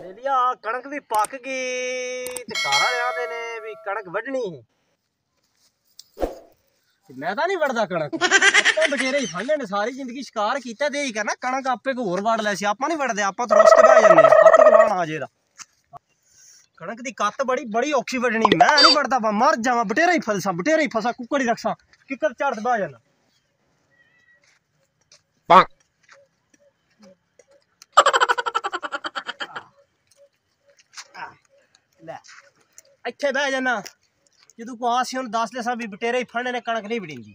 ਲੈ ਲਿਆ ਕਣਕ ਵੀ ਪੱਕ ਗਈ ਤੇ ਕਾਰਾ ਲਿਆਂਦੇ ਨੇ ਵੀ ਕਣਕ ਵੱਢਣੀ। ਤੇ ਮੈਂ ਤਾਂ ਨਹੀਂ ਵੱਢਦਾ ਕਣਕ। ਆਪਾਂ ਬਟੇਰੇ ਹੀ ਫੜਨੇ ਨੇ ਸਾਰੀ ਜ਼ਿੰਦਗੀ ਸ਼ਿਕਾਰ ਕੀਤਾ ਤੇ ਹੀ ਕਰਨਾ, ਕਣਕ ਆਪੇ ਕੋ ਹੋਰ ਵੱਢ ਲੈ ਸੀ, ਆਪਾਂ ਨਹੀਂ ਵੱਢਦੇ, ਆਪਾਂ ਤਾਂ ਰੁੱਸ ਬਹਿ ਜਾਂਦੇ ਆ ਆਪੇ ਕੋ ਲਾਣਾ ਅਜੇ ਦਾ ਕਣਕ ਦੀ ਕੱਤ ਬੜੀ ਬੜੀ ਔਖੀ ਵੱਢਣੀ, ਮੈਂ ਨਹੀਂ ਵੜਦਾ ਬਾ ਮਰ ਜਾਵਾਂ ਬਟੇਰਾ ਹੀ ਫਲਸਾਂ ਬਟੇਰਾ ਹੀ ਫਸਾ, ਕੁੱਕੜ ਹੀ ਰੱਖਾਂ ਕਿੱਕਰ ਝੜ ਬਹਿ ਜਾਣਾ ਇੱਥੇ ਬਹਿ ਜਾਣਾ ਜਦੋਂ ਕੋ ਆਸੀ ਹੁਣ ਦੱਸ ਦੇ ਸਾਂ ਵੀ ਬਟੇਰੇ ਹੀ ਫੜਨੇ ਨੇ, ਕਣਕ ਨਹੀਂ ਵੜੀਂਦੀ।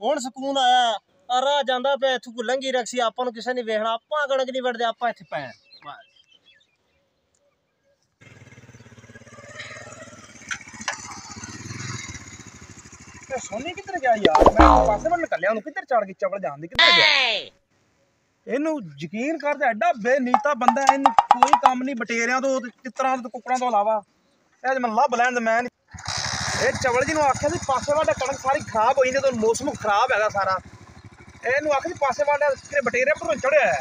ਹੁਣ ਸਕੂਨ ਆਇਆ ਆ ਰਾਹ ਜਾਂਦਾ ਪਿਆ, ਇੱਥੋਂ ਕੋ ਲੰਗੀ ਰਖਸੀ ਆਪਾਂ ਨੂੰ ਕਿਸੇ ਨੇ ਵੇਖਣਾ, ਆਪਾਂ ਕਣਕ ਨਹੀਂ ਵੜਦੇ, ਆਪਾਂ ਇੱਥੇ ਪੈ ਤੇ ਸੋਨੀ ਕਿੱਧਰ ਗਿਆ ਯਾਰ? ਮੈਂ ਪਾਸੇ ਵੱਲ ਨਿਕਲਿਆ ਉਹਨੂੰ ਕਿੱਧਰ ਚੜ ਕੇ ਚਵਲ ਜਾਂਦੀ ਕਿੱਧਰ ਗਿਆ? ਇਹਨੂੰ ਯਕੀਨ ਕਰਦਾ ਐਡਾ ਬੇਨੀਤਾ ਬੰਦਾ, ਇਹਨੂੰ ਕੋਈ ਕੰਮ ਨਹੀਂ, ਬਟੇਰਿਆਂ ਤੋਂ ਤੇ ਚਿੱਤਰਾਂ ਤੋਂ, ਕੁੱਕੜਾਂ ਤੋਂ ਇਲਾਵਾ। ਇਹ ਅੱਜ ਮੈਨੂੰ ਲੱਭ ਲੈਣ ਤੇ ਮੈਂ ਇਹ ਚਵਲ ਜੀ ਨੂੰ ਆਖਿਆ ਸੀ ਪਾਸੇ ਵਾਲਾ ਕਣਕ ਸਾਰੀ ਖਰਾਬ ਹੋਈ ਨੇ ਤੇ ਮੌਸਮ ਖਰਾਬ ਹੈਗਾ ਸਾਰਾ। ਇਹਨੂੰ ਆਖਿਆ ਸੀ ਪਾਸੇ ਵਾਲਾ ਕਿਰੇ ਬਟੇਰੇ ਪਰ ਚੜਿਆ ਹੈ।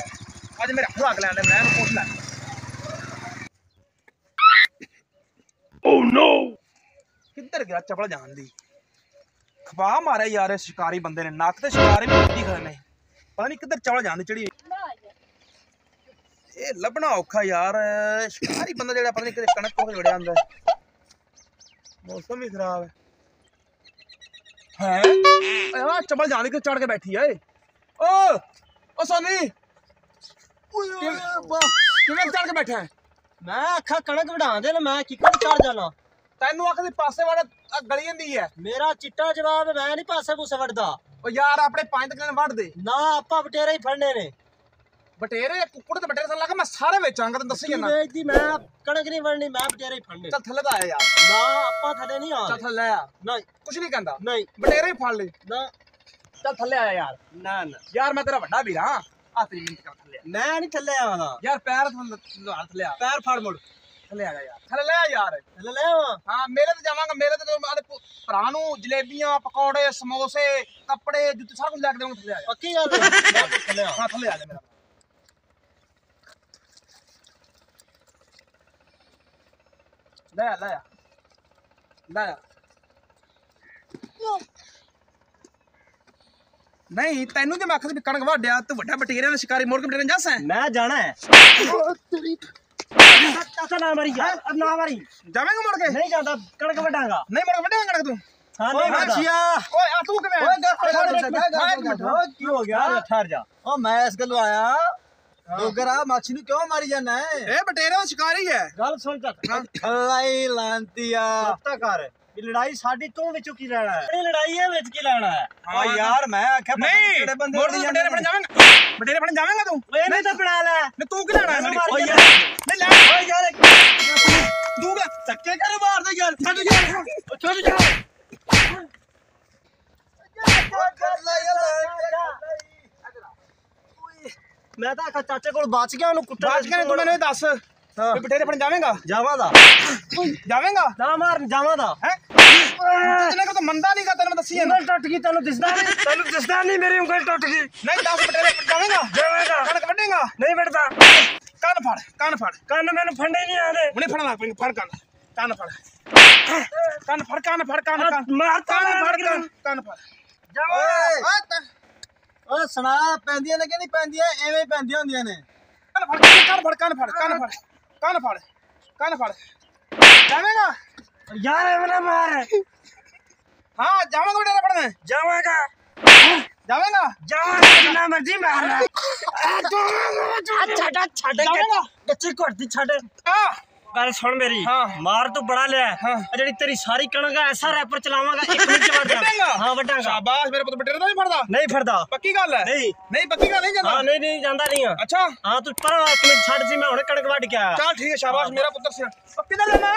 ਅੱਜ ਮੇਰੇ ਹੱਥ ਲੱਗ ਲੈਣ ਦੇ ਮੈਂ ਪੁੱਛ ਲੈ ਓ ਨੋ ਕਿੱਧਰ ਗਿਆ ਚਵਲ ਜਾਣ ਦੀ? ਖਵਾ ਮਾਰਿਆ ਯਾਰ ਇਹ ਸ਼ਿਕਾਰੀ ਬੰਦੇ ਨੇ ਨੱਕ ਤੇ ਸ਼ਿਕਾਰੀ ਵੀ ਕੁੱਤੀ ਖੜੇ ਨੇ। ਪਤਾ ਨਹੀਂ ਕਿੱਧਰ ਚਵਲ ਜਾਂਦੀ ਚੜੀ ਇਹ ਲੱਭਣਾ ਔਖਾ ਯਾਰ। ਸ਼ਿਕਾਰੀ ਬੰਦਾ ਜਿਹੜਾ ਪਤਾ ਨਹੀਂ ਕਿਤੇ ਕਣਕ ਕੋਲ ਜੜਿਆ ਹੁੰਦਾ। ਮੌਸਮ ਵੀ ਖਰਾਬ ਹੈ। ਹੈ? ਆ ਚਵਲ ਜਾਂਦੀ ਕਿ ਚੜ ਕੇ ਬੈਠੀ ਆ ਏ? ਓ ਓ ਸੋਨੀ। ਕਿਵੇਂ ਚੜ ਕੇ ਬੈਠਾ? ਮੈਂ ਆਖਾ ਕਣਕ ਵਢਾਉਂਦੇ ਨੇ ਮੈਂ ਕਿੱਕਰ ਚੜ ਜਾਣਾ ਤੈਨੂੰ ਆਖਦੇ ਪਾਸੇ ਵਾਲਾ ਗਲੀ ਜਾਂਦੀ ਹੈ। ਮੇਰਾ ਚਿੱਟਾ ਜਵਾਬ ਮੈਂ ਨਹੀਂ ਪਾਸੇ ਪੂਸੇ ਵੜਦਾ ਓ ਯਾਰ ਆਪਣੇ ਪੰਜ ਤੱਕ ਵੱਢ ਦੇ। ਨਾ ਆਪਾਂ ਬਟੇਰੇ ਹੀ ਫੜਨੇ ਨੇ। ਬਟੇਰੇ ਕੁੱਕੜ ਤੇ ਬਟੇਰੇ ਸਨ ਲੱਗਾ ਮੈਂ ਸਾਰੇ ਵੇਚਾਂਗਾ ਤੈਨੂੰ ਦੱਸੀ ਜਾਣਾ ਵੇਚਦੀ? ਮੈਂ ਕਣਕ ਨਹੀਂ ਵੜਨੀ ਮੈਂ ਬਟੇਰੇ ਹੀ ਫੜਨੇ। ਚੱਲ ਥੱਲੇ ਆਇਆ ਯਾਰ। ਨਾ ਆਪਾਂ ਥੱਲੇ ਨਹੀਂ ਚੱਲ ਆਉਂਦੇ ਥੱਲੇ ਆ। ਨਹੀਂ। ਕੁਛ ਨਹੀਂ ਕਹਿੰਦਾ। ਨਹੀਂ। ਬਟੇਰੇ ਹੀ ਫੜ ਲੈ। ਨਾ। ਚੱਲ ਥੱਲੇ ਆਇਆ ਯਾਰ। ਨਾ ਨਾ। ਯਾਰ ਮੈਂ ਤੇਰਾ ਵੱਡਾ ਵੀਰ ਹਾਂ। ਆ ਤੇਰੀ ਮਿੰਟ ਕਰ ਥੱਲੇ ਆ। ਮੈਂ ਨਹੀਂ ਥੱਲੇ ਆਵਾਂਗਾ ਯਾਰ ਪੈਰ ਥੱਲੇ ਆ। ਪੈਰ ਫੜ ਮੁੜ। ਥੱਲੇ ਆ ਯਾਰ। ਥੱਲੇ ਲੈ ਆ ਯਾਰ। ਥੱਲੇ ਲੈ ਆਵਾਂ? ਹਾਂ ਮੇਲੇ ਤੇ ਜਾਵਾਂਗਾ ਮੇਲੇ ਤੇ ਆਦੇ ਭਰਾ ਨੂੰ ਜਲੇਬੀਆਂ ਪਕੌੜੇ ਸਮੋਸੇ ਕੱਪੜੇ ਜੁੱਤੇ ਸਾਰਾ ਕੁਝ ਲੈ ਕੇ ਦੇਵਾਂਗਾ ਥੱਲੇ ਆ ਪੱਕੀ ਗੱਲ ਹੈ। ਥੱਲੇ ਆ ਹਾਂ ਥੱਲੇ ਆ ਜਾ ਮੇਰਾ। ਨਹੀਂ ਤੈਨੂੰ ਜੇ ਮੈਂ ਆਖਦਾ ਵੀ ਕਣਕ ਵਾਢਿਆ ਤੂੰ ਵੱਡਾ ਬਟੇਰਿਆਂ ਦਾ ਸ਼ਿਕਾਰੀ ਕੇ ਬਟੇਰਿਆਂ ਜਾ ਸੈਂ ਮੈਂ ਜਾਣਾ ਹੈ। ਚਾਚਾ ਨਾ ਮਾਰੀ ਯਾਰ ਨਾ ਮਾਰੀ। ਜਾਵੇਂਗਾ ਮੁੜ ਕੇ? ਨਹੀਂ ਜਾਂਦਾ ਕਣਕ ਵਢਾਂਗਾ। ਨਹੀਂ ਮੁੜ ਕੇ ਕਣਕ ਤੂੰ? ਹਾਂ ਨਹੀਂ ਵਢਦਾ। ਓਏ ਆ ਤੂੰ ਕਿਵੇਂ? ਓਏ ਗੱਲ ਕਰ, ਹਾਂ, ਹੋ ਗਿਆ? ਠਹਿਰ ਜਾ। ਓ ਮੈਂ ਇਸ ਗੱਲੋਂ ਆਇਆ ਡੋਗਰਾ ਮਾਛੀ ਨੂੰ ਕਿਉਂ ਮਾਰੀ ਜਾਂਦਾ ਹੈ ਇਹ ਬਟੇਰਿਆਂ ਦਾ ਸ਼ਿਕਾਰੀ ਹੈ ਗੱਲ ਸੁਣ ਚੱਕ। ਖਲਾਈ ਲਾਂਤੀਆ ਹਫਤਾ ਕਰ। ਵੀ ਲੜਾਈ ਸਾਡੀ ਤੂੰ ਵਿੱਚੋਂ ਕੀ ਲੈਣਾ ਹੈ ਇਹ ਲੜਾਈ ਹੈ ਵਿੱਚ ਕੀ ਲੈਣਾ ਹੈ। ਹਾਂ, ਯਾਰ ਮੈਂ ਆਖਿਆ ਨਹੀਂ ਕਿਹੜੇ ਬੰਦੇ ਮੋੜ ਤੂੰ ਬਟੇਰੇ ਨੇ। ਫੜ ਜਾਵੇਂਗਾ। ਬਟੇਰੇ ਫੜ ਜਾਵੇਂਗਾ ਤੂੰ। ਨਹੀਂ। ਤਾਂ ਬਣਾ ਲੈ ਨਹੀਂ ਤੂੰ ਕੀ ਲੈਣਾ ਹੈ ਨਹੀਂ ਲੈ। ਓਏ ਯਾਰ ਤੂੰ ਕੀ ਧੱਕੇ ਕਰ ਮਾਰਦਾ ਯਾਰ ਛੱਡ ਜਾ ਛੱਡ ਜਾ ਮੈਂ ਤਾਂ ਆਖਾ ਚਾਚੇ ਕੋਲ ਬਚ ਗਿਆ ਉਹਨੂੰ ਕੁੱਟਣ ਬਾਜ ਕੇ ਤੂੰ ਮੈਨੂੰ ਇਹ ਦੱਸ। ਵੀ ਬਟੇਰੇ ਫੜ ਜਾਵੇਂਗਾ? ਜਾਵਾਂ ਦਾ ਜਾਵੇਂਗਾ? ਨਾ ਮਾਰ ਜਾਵਾਂ ਦਾ ਹੈ ਤੈਨੂੰ ਕੋ ਮੰਦਾ ਨਹੀਂਗਾ ਤੈਨੂੰ ਮੈਂ ਦੱਸੀ ਜਾਂਦਾ। ਉਂਗਲ ਟੁੱਟ ਗਈ ਤੈਨੂੰ ਦਿਸਦਾ ਨਹੀਂ ਤੈਨੂੰ ਦਿਸਦਾ ਨਹੀਂ ਮੇਰੀ ਉਂਗਲ ਟੁੱਟ ਗਈ। ਨਹੀਂ ਦੱਸ ਬਟੇਰੇ ਫੜ ਜਾਵੇਂਗਾ? ਜਾਵੇਂਗਾ। ਕਣਕ ਵੱਢੇਗਾ ਨਹੀਂ ਵੜਦਾ ਕੰਨ ਫੜ ਕੰਨ ਫੜ। ਕੰਨ ਮੈਨੂੰ ਫੰਡੇ ਨਹੀਂ ਆਦੇ ਹੁਣੇ ਫੜਨ ਲੱਗ ਪੈਂਗੇ ਫੜ ਕੰਨ। ਕੰਨ ਫੜ। ਕੰਨ ਫੜ ਕੰਨ ਫੜ ਕੰਨ ਕੰਨ। ਮਾਰ ਕੰਨ ਫੜ ਕੰਨ ਕੰਨ ਫੜ। ਓਏ। ਓਏ ਤੈਂ- ਓ ਸੁਣਾ ਪੈਂਦੀਆਂ ਨੇ ਕਿ ਨਹੀਂ ਪੈਂਦੀਆਂ? ਐਵੇਂ ਹੀ ਪੈਂਦੀਆਂ ਹੁੰਦੀਆਂ ਨੇ। ਕੰਨ ਫੜ ਕੰਨ ਫੜ ਕੰਨ ਫੜ ਕੰਨ ਫੜ ਕੰਨ ਫੜ ਕੰਨ ਫੜ। ਜਾਵੇਂਗਾ ਯਾਰ ਐਵੇਂ ਨਾ ਮਾਰ। ਹਾਂ ਜਾਵਾਂਗਾ ਬਟੇਰੇ ਫੜਨੇ ਜਾਵਾਂਗਾ। ਜਾਵੇਂਗਾ ਜਾਵਾਂਗਾ ਜਿੰਨਾ ਮਰਜ਼ੀ ਮਾਰ ਲੈ। ਛੱਡ ਛੱਡ। ਜਾਵੇਂਗਾ ਕੱਚੀ ਘੁੱਟਦੀ ਛੱਡ। ਹਾਂ। ਗੱਲ ਸੁਣ ਮੇਰੀ। ਮਾਰ ਤੂੰ ਬੜਾ ਲਿਆ। ਜਿਹੜੀ ਤੇਰੀ ਸਾਰੀ ਕਣਕ ਆ ਐਸਾ ਰੈਪਰ ਚਲਾਵਾਂਗਾ ਇੱਕ ਮਿੰਟ ਚ ਵੱਢੇਂਗਾ? ਹਾਂ ਵੱਡਾਂਗਾ ਸ਼ਾਬਾਸ਼ ਮੇਰੇ ਪੁੱਤ ਬਟੇਰੇ ਦਾ ਨਹੀਂ ਫੜਦਾ? ਨਹੀਂ ਫੜਦਾ। ਪੱਕੀ ਗੱਲ ਹੈ? ਨਹੀਂ। ਨਹੀਂ ਪੱਕੀ ਗੱਲ ਨਹੀਂ ਜਾਂਦਾ? ਹਾਂ ਨਹੀਂ ਨਹੀਂ ਜਾਂਦਾ ਨਹੀਂ ਆ। ਅੱਛਾ। ਹਾਂ ਤੂੰ ਪਰ ਇੱਕ ਮਿੰਟ ਛੱਡ ਸੀ ਮੈਂ ਹੁਣੇ ਕਣਕ ਵੱਢ ਕੇ ਆਇਆ। ਚੱਲ ਠੀਕ ਹੈ ਸ਼ਾਬਾਸ਼ ਮੇਰਾ ਪੁੱਤਰ ਸਿਆ। ਪੱਕੀ ਦਾ ਲੈਣਾ